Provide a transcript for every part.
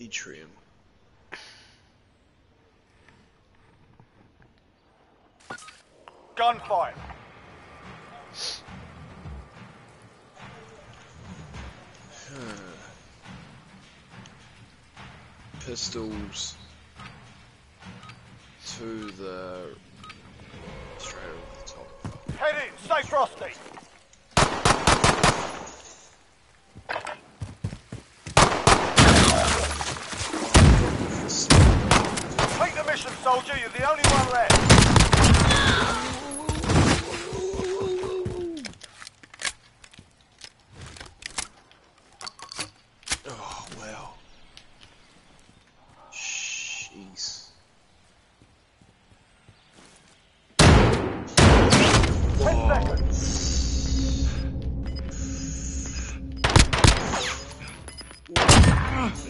Atrium. Gunfight. Pistols to the straight over the top. Head in. Stay frosty. Soldier. You're the only one left.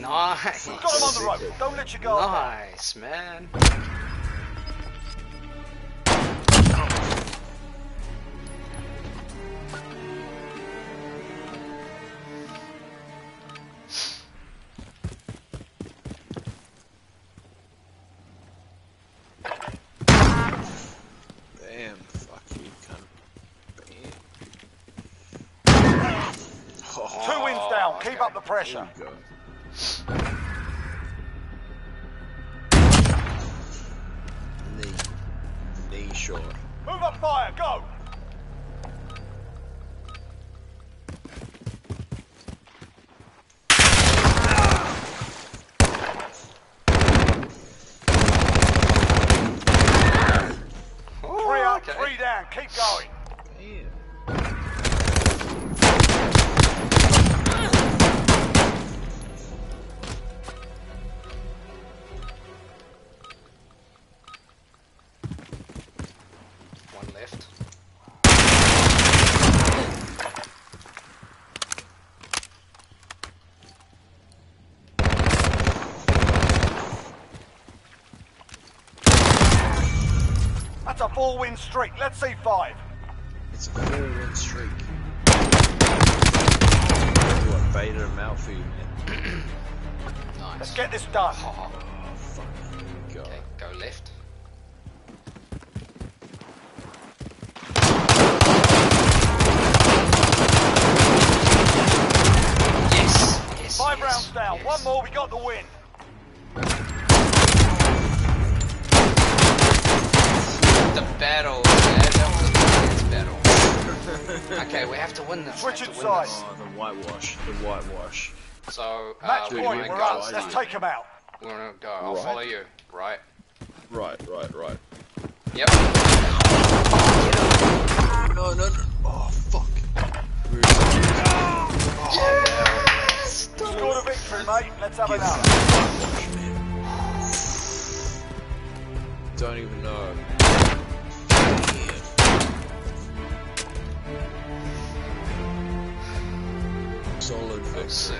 Nice. Got him on the rope. Don't let you go. Nice, man. Damn, fuck you, cunt. Bam. Oh, Two wins down. Keep up the pressure. There you. Knee. Knee shot. Move up fire. Go. Oh, Three up, okay. three down. Keep going. That's a four-win streak. Let's see five. It's a four win streak. What, baited him out for you, man. Nice. Let's get this done. Oh, Oh, fuck. Go. okay, go left. Yes. Yes. Five yes, rounds down. yes. One more. We got the win. The battle. That was a brilliant battle. okay, we have to win this. we have Switch to it win Oh, the whitewash. The whitewash. So, uh, Match we point. wanna We're go. up. Let's take him out. We wanna go. I'll Right. follow you. Right. Right, right, right. Yep. No, no, no. Oh, fuck. Where is it? Scored a victory, mate. Let's have Give another. that whitewash, man. Don't even know. solid fix.